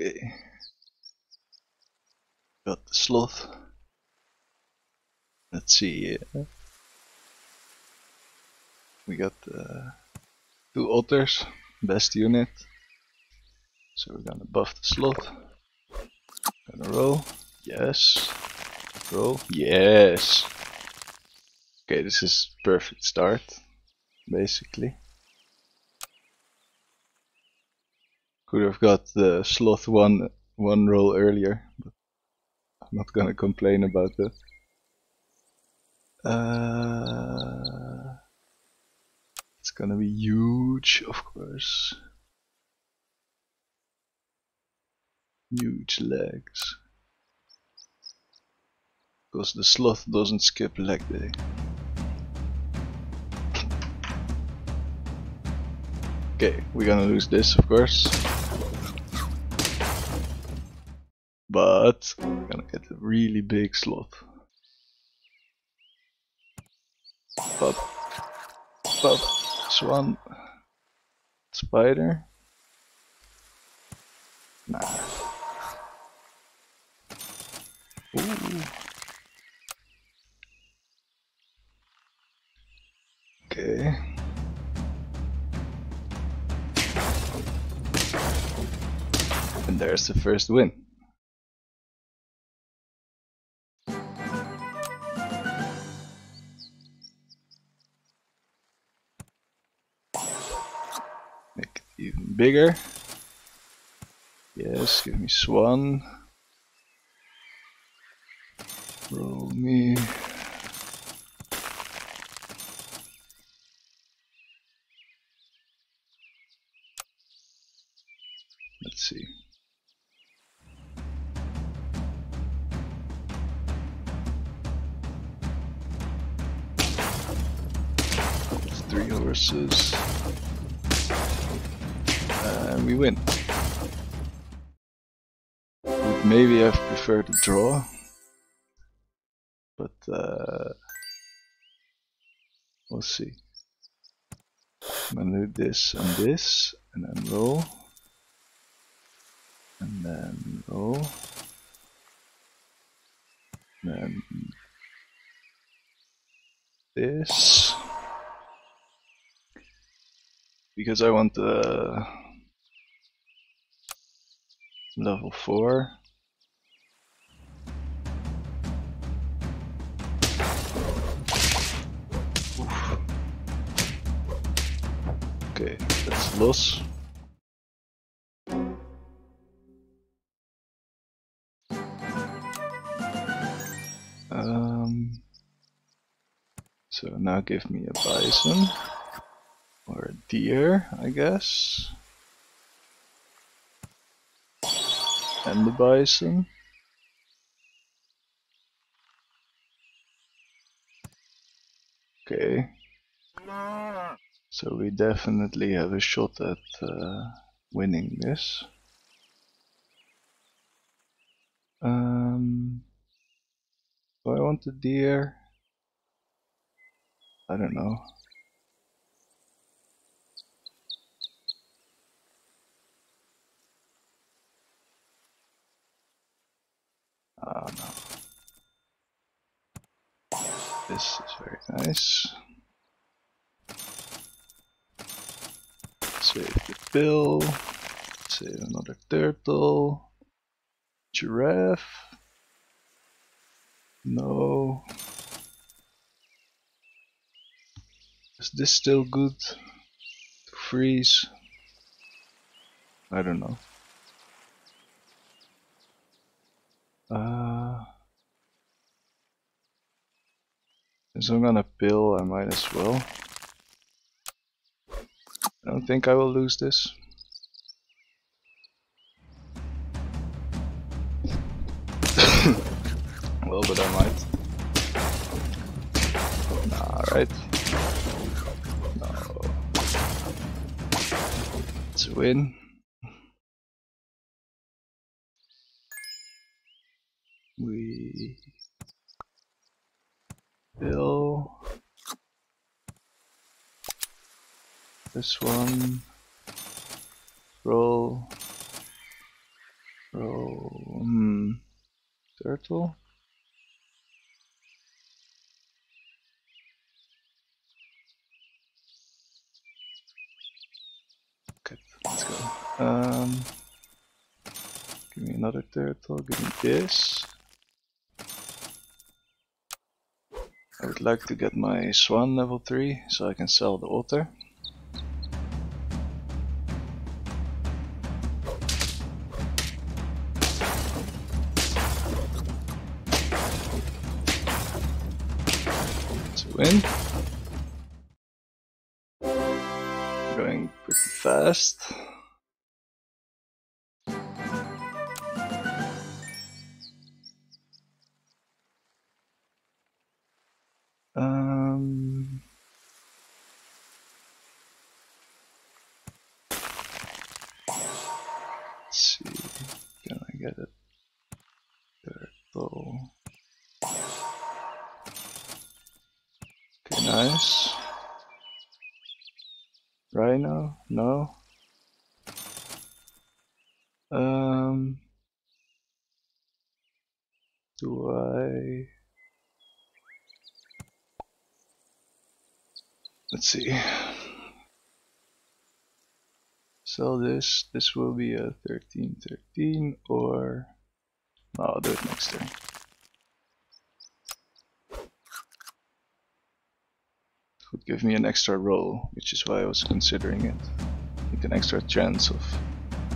Okay. Got the sloth. Let's see. We got uh, two otters, best unit. So we're gonna buff the sloth. Gonna roll. Yes. Roll. Yes. Okay, this is perfect start, basically. Could have got the sloth one one roll earlier, but I'm not gonna complain about that. Uh, it's gonna be huge, of course. Huge legs. Because the sloth doesn't skip leg day. Okay, we're gonna lose this, of course. But we're gonna get a really big sloth. Pop. Pop. Swan. Spider. Nah. Ooh. Okay. And there's the first win. Bigger. Yes, give me swan. Roll me. Let's see. Three horses. And we win. Would maybe have preferred a draw. But uh, we'll see. I'm gonna do this and this and then roll and then roll, then this, because I want the level 4. Oof. Okay, that's loss. Um, so now give me a bison or a deer, I guess. And the bison. Okay. So we definitely have a shot at uh, winning this. Um, do I want the deer? I don't know. Oh no. This is very nice. Save the bill. Save another turtle. Giraffe. No. Is this still good to freeze? I don't know. Uh, since I'm gonna pill, I might as well. I don't think I will lose this. well, but I might. Alright. No. It's a win. We bill this one roll Roll. Hmm. Turtle. Okay, let's go. Um, give me another turtle. Give me this. I would like to get my swan level 3 so I can sell the otter. Fast. Um, let's see, can I get it? Turtle. Okay, nice. Rhino? No. Um, do I? Let's see. Sell this. This will be a 13 13 or. No, I'll do it next turn. Would give me an extra roll, which is why I was considering it. Like an extra chance of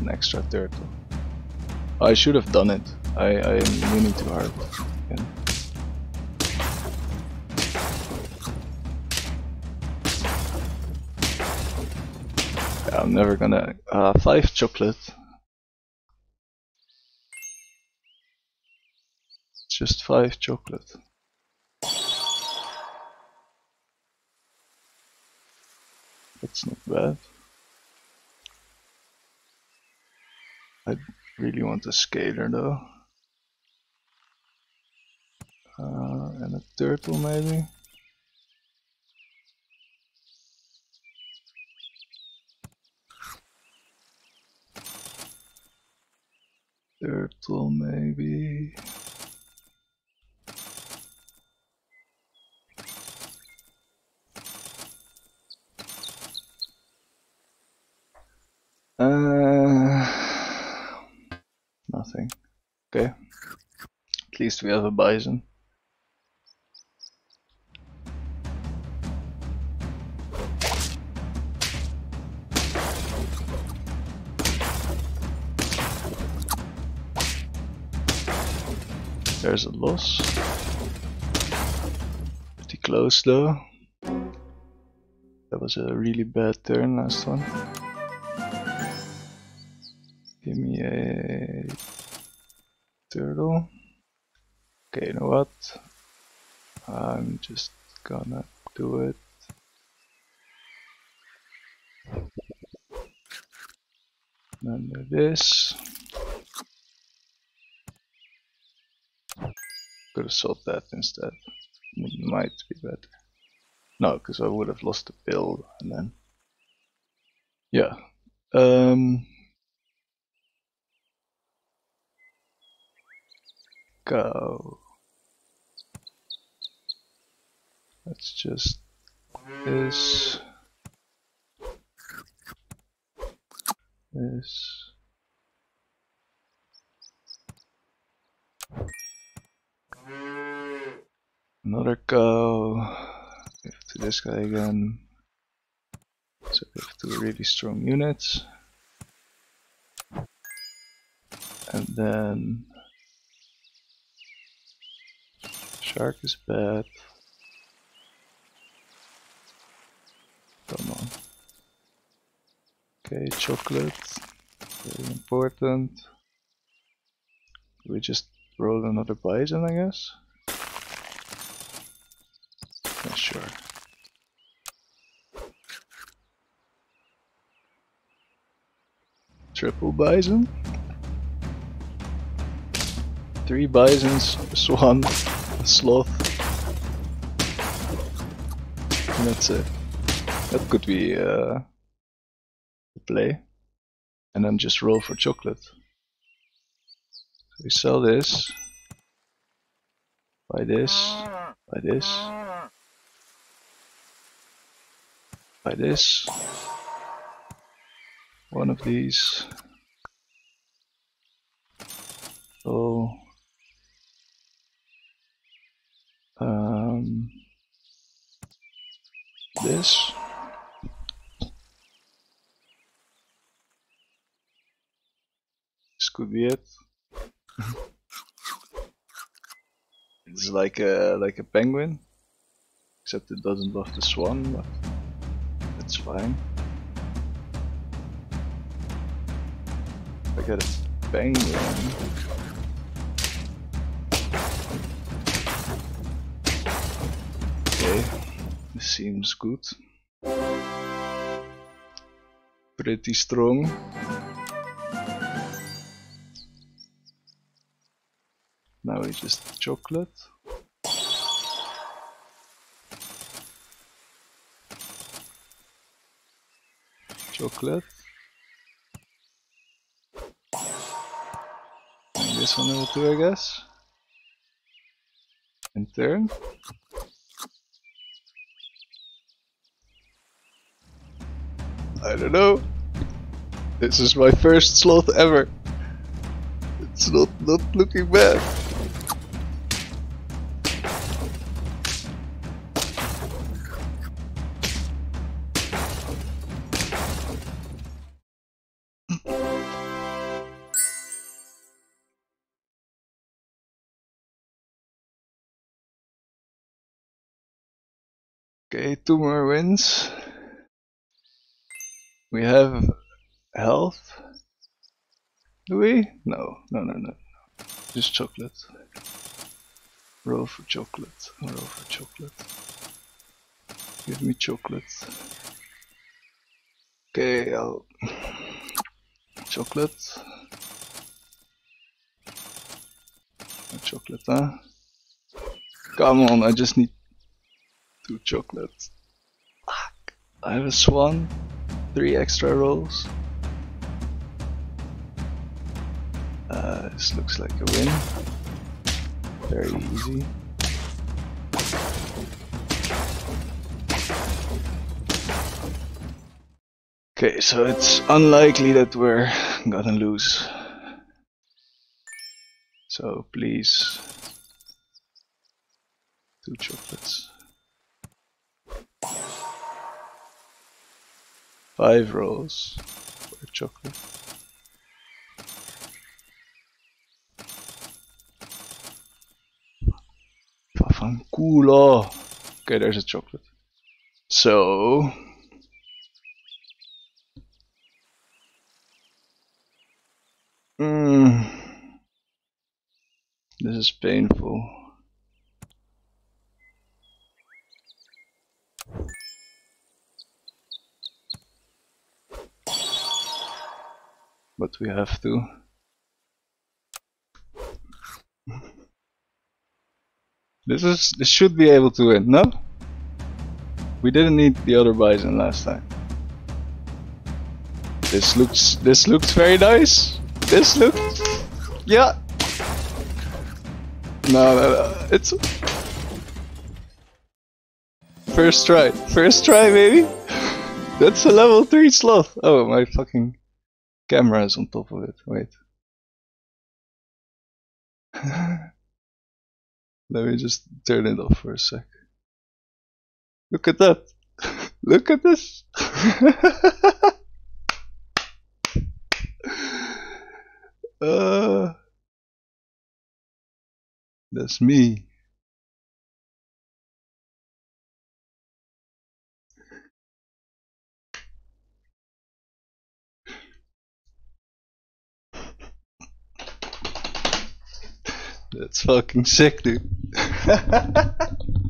an extra turtle. I should have done it. I, I am winning too hard. Yeah, I'm never gonna. Uh, five chocolate. Just five chocolate. That's not bad. I really want a scaler though. Uh, and a turtle maybe. Turtle maybe. Uh, nothing. Okay. At least we have a bison. There's a loss. Pretty close though. That was a really bad turn last one. Give me a turtle. Okay, you know what? I'm just gonna do it. Do this. Could have sold that instead. It Might be better. No, because I would have lost the build and then. Yeah. Um. Go. Let's just this. This. Another go. Give to this guy again. So we have two really strong units. And then Shark is bad. Come on. Okay, chocolate. Very important. We just roll another bison, I guess. Yeah, sure. Triple bison. Three bisons, swan, sloth. And that's it. That could be uh, play. And then just roll for chocolate. So we sell this. Buy this. Buy this. Buy this. One of these. Oh. Um. This. Could be it. it's like a like a penguin, except it doesn't love the swan, but that's fine. I got a penguin. Okay, this seems good. Pretty strong. Now it's just chocolate. Chocolate. And this one will do, I guess. And turn. I don't know. This is my first sloth ever. It's not not looking bad. Okay, two more wins. We have health. Do we? No, no, no, no. Just chocolate. Roll for chocolate. Roll for chocolate. Give me chocolate. Okay, I'll. Chocolate. Chocolate, huh? Come on, I just need two chocolates. Fuck. I have a swan, three extra rolls. Uh, this looks like a win. Very easy. Okay, so it's unlikely that we're gonna lose. So please, two chocolates. Five rolls for chocolate. Vaffanculo! Okay, there's a chocolate. So... Mm, this is painful. But we have to. This is this should be able to win, no? We didn't need the other bison last time. This looks this looks very nice. This looks yeah. No, no, no. It's first try. First try, baby. That's a level three sloth. Oh, my fucking camera is on top of it. Wait. Let me just turn it off for a sec. Look at that. Look at this. uh, that's me. That's fucking sick, dude.